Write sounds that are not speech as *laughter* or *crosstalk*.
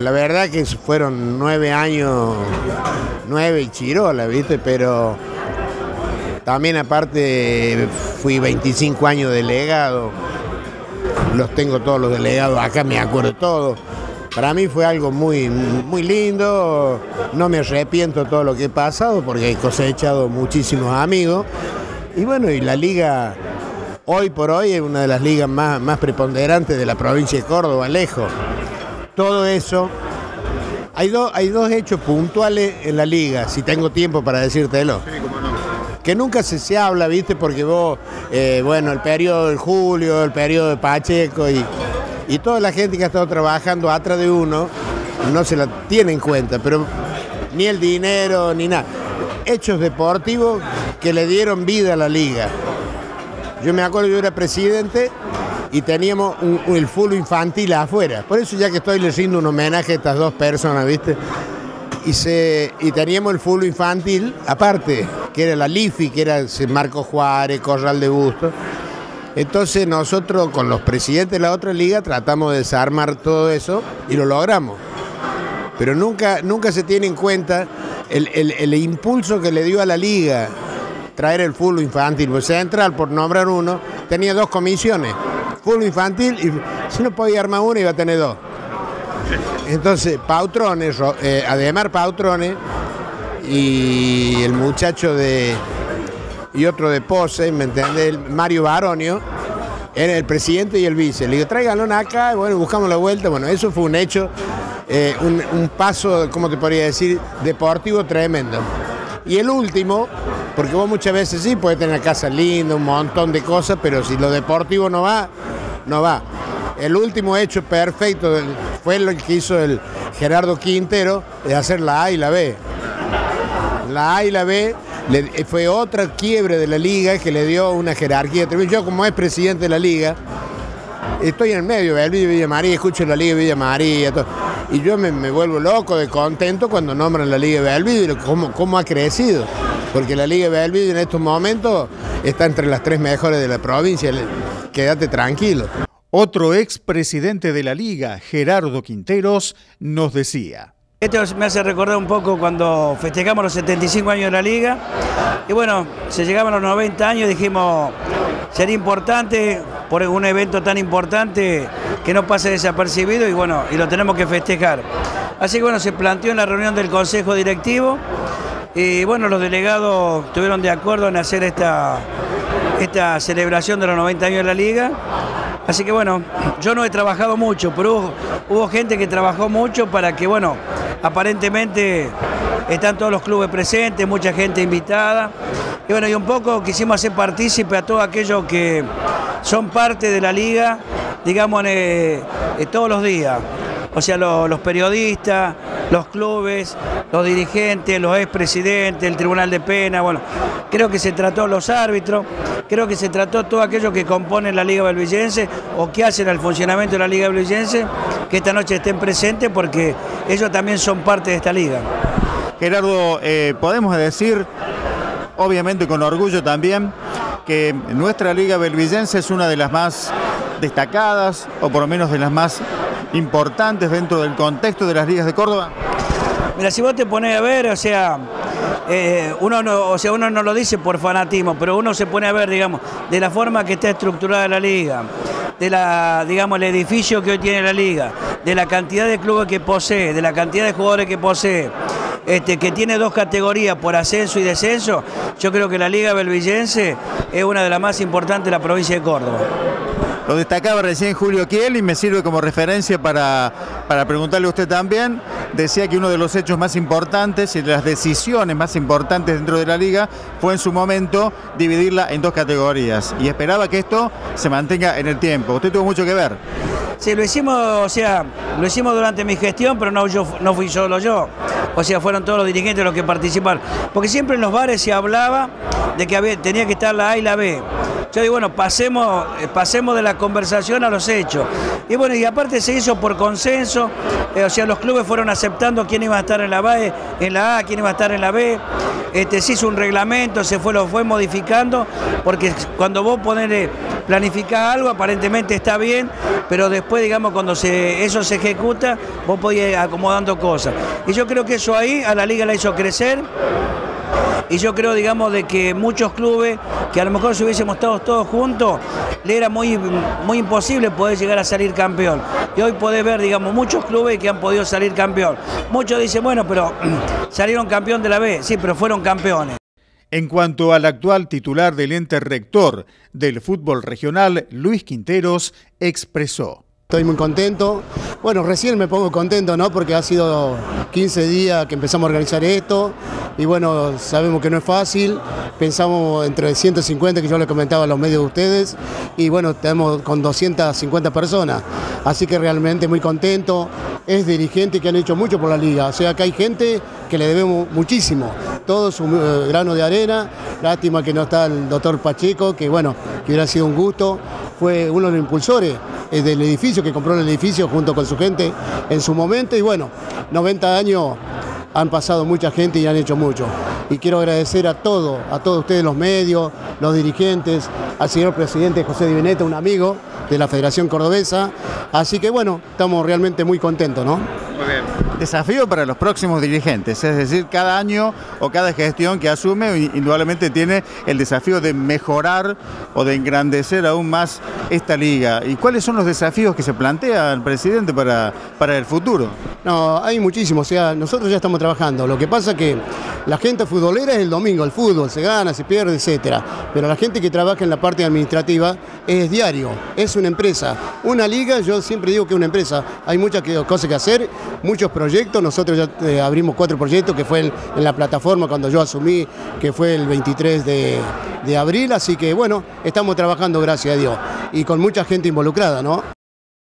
La verdad que fueron nueve años, nueve y chirola, ¿viste? Pero también aparte fui 25 años delegado, los tengo todos los delegados, acá me acuerdo todo. Para mí fue algo muy, muy lindo, no me arrepiento de todo lo que he pasado porque he cosechado muchísimos amigos. Y bueno, y la liga hoy por hoy es una de las ligas más, más preponderantes de la provincia de Córdoba, lejos todo eso. Hay, hay dos hechos puntuales en la liga, si tengo tiempo para decírtelo. Sí, cómo no. Que nunca se, se habla, ¿viste? Porque vos, eh, bueno, el periodo de Julio, el periodo de Pacheco y, y toda la gente que ha estado trabajando atrás de uno no se la tiene en cuenta, pero ni el dinero ni nada. Hechos deportivos que le dieron vida a la liga. Yo me acuerdo, yo era presidente y teníamos el full infantil afuera. Por eso ya que estoy leyendo un homenaje a estas dos personas, ¿viste? Y, se, y teníamos el full infantil aparte, que era la LIFI, que era Marco Juárez, Corral de Busto. Entonces nosotros con los presidentes de la otra liga tratamos de desarmar todo eso y lo logramos. Pero nunca, nunca se tiene en cuenta el, el impulso que le dio a la liga traer el fútbol infantil. Pues Central, por nombrar uno, tenía dos comisiones fútbol infantil y si no podía armar uno iba a tener dos. Entonces, Pautrones, eh, Ademar Pautrones y el muchacho de. y otro de Pose, ¿me entiendes? Mario Baronio, era el presidente y el vice. Le digo, tráiganlo acá, bueno, buscamos la vuelta. Bueno, eso fue un hecho, eh, un, un paso, ¿cómo te podría decir? Deportivo tremendo. Y el último, porque vos muchas veces sí puedes tener casa linda, un montón de cosas, pero si lo deportivo no va, no va. El último hecho perfecto fue lo que hizo el Gerardo Quintero de hacer la A y la B. La A y la B fue otra quiebre de la liga que le dio una jerarquía. Yo como es presidente de la liga, estoy en el medio, Belvideo Villa María, escucho la Liga Villa María, y yo me, vuelvo loco de contento cuando nombran la Liga Belvideo, cómo, cómo ha crecido, porque la Liga Belvideo en estos momentos está entre las tres mejores de la provincia quédate tranquilo. Otro expresidente de la liga, Gerardo Quinteros, nos decía. Esto me hace recordar un poco cuando festejamos los 75 años de la liga. Y bueno, se llegaban los 90 años y dijimos, sería importante, por un evento tan importante, que no pase desapercibido y bueno, y lo tenemos que festejar. Así que bueno, se planteó en la reunión del Consejo Directivo y bueno, los delegados estuvieron de acuerdo en hacer esta, esta celebración de los 90 años de la liga. Así que bueno, yo no he trabajado mucho, pero hubo, gente que trabajó mucho para que, bueno, aparentemente están todos los clubes presentes, mucha gente invitada. Y bueno, y un poco quisimos hacer partícipe a todos aquellos que son parte de la liga, digamos, eh, todos los días o sea, los, periodistas, los clubes, los dirigentes, los expresidentes, el Tribunal de Pena, bueno, creo que se trató los árbitros, creo que se trató todo aquello que componen la Liga Belvillense o que hacen al funcionamiento de la Liga Belvillense, que esta noche estén presentes porque ellos también son parte de esta liga. Gerardo, eh, podemos decir, obviamente con orgullo también, que nuestra Liga Belvillense es una de las más destacadas, o por lo menos de las más importantes dentro del contexto de las ligas de Córdoba? Mira, si vos te pones a ver, o sea, eh, uno no, o sea, uno no lo dice por fanatismo, pero uno se pone a ver, digamos, de la forma que está estructurada la liga, de la, digamos, el edificio que hoy tiene la liga, de la cantidad de clubes que posee, de la cantidad de jugadores que posee, este, que tiene dos categorías por ascenso y descenso, yo creo que la Liga Belvillense es una de las más importantes de la provincia de Córdoba. Lo destacaba recién Julio Kiel y me sirve como referencia para, para preguntarle a usted también. Decía que uno de los hechos más importantes y de las decisiones más importantes dentro de la liga fue en su momento dividirla en dos categorías y esperaba que esto se mantenga en el tiempo. Usted tuvo mucho que ver. Sí, lo hicimos, o sea, lo hicimos durante mi gestión, pero no, yo, no fui solo yo. O sea, fueron todos los dirigentes los que participaron. Porque siempre en los bares se hablaba de que había, tenía que estar la A y la B. Yo digo, bueno, pasemos, eh, pasemos de la conversación a los hechos. Y bueno, y aparte se hizo por consenso, eh, o sea, los clubes fueron aceptando quién iba a estar en la, B, en la A, quién iba a estar en la B. este, se hizo un reglamento, se fue, lo fue modificando, porque cuando vos ponerle, planificás algo, aparentemente está bien, pero después, digamos, cuando se, eso se ejecuta, vos podés ir acomodando cosas. Y yo creo que eso ahí a la liga la hizo crecer y yo creo, digamos, de que muchos clubes, que a lo mejor si hubiésemos estado todos juntos, le era muy, muy imposible poder llegar a salir campeón. Y hoy podés ver, digamos, muchos clubes que han podido salir campeón. Muchos dicen, bueno, pero *clears throat* salieron campeón de la B, sí, pero fueron campeones. En cuanto al actual titular del ente rector del fútbol regional, Luis Quinteros, expresó. Estoy muy contento. Bueno, recién me pongo contento, ¿no? Porque ha sido 15 días que empezamos a organizar esto y bueno, sabemos que no es fácil. Pensamos entre 150 que yo le comentaba a los medios de ustedes y bueno, tenemos con 250 personas. Así que realmente muy contento. Es dirigente que han hecho mucho por la liga. O sea que hay gente que le debemos muchísimo. Todo su eh, grano de arena. Lástima que no está el doctor Pacheco, que bueno, que hubiera sido un gusto. Fue uno de los impulsores eh, del edificio, que compró el edificio junto con su gente en su momento. Y bueno, 90 años han pasado mucha gente y han hecho mucho. Y quiero agradecer a todos, a todos ustedes los medios, los dirigentes, al señor presidente José Divineta, un amigo de la Federación Cordobesa. Así que bueno, estamos realmente muy contentos, ¿no? Muy bien. Desafío para los próximos dirigentes, es decir, cada año o cada gestión que asume indudablemente tiene el desafío de mejorar o de engrandecer aún más esta liga. ¿Y cuáles son los desafíos que se plantea el presidente para, para el futuro? No, hay muchísimos, o sea, nosotros ya estamos trabajando. Lo que pasa que la gente futbolera es el domingo, el fútbol, se gana, se pierde, etcétera. Pero la gente que trabaja en la parte administrativa es diario, es una empresa. Una liga, yo siempre digo que es una empresa. Hay muchas cosas que hacer, muchos proyectos. Nosotros ya eh, abrimos cuatro proyectos que fue en, la plataforma cuando yo asumí, que fue el 23 de, de abril. Así que bueno, estamos trabajando, gracias a Dios. Y con mucha gente involucrada, ¿no?